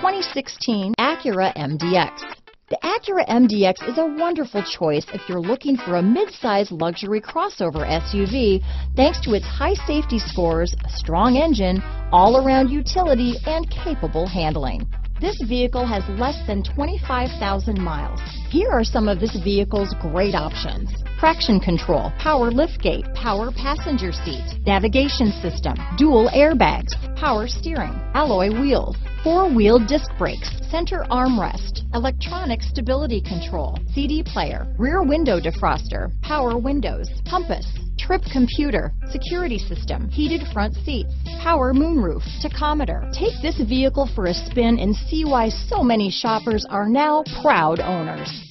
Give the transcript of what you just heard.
2016 Acura MDX. The Acura MDX is a wonderful choice if you're looking for a mid-size luxury crossover SUV thanks to its high safety scores, strong engine, all-around utility, and capable handling. This vehicle has less than 25,000 miles. Here are some of this vehicle's great options. Traction control, power liftgate, power passenger seat, navigation system, dual airbags, power steering, alloy wheels, four-wheel disc brakes, center armrest, electronic stability control, CD player, rear window defroster, power windows, compass, trip computer, security system, heated front seats, power moonroof, tachometer. Take this vehicle for a spin and see why so many shoppers are now proud owners.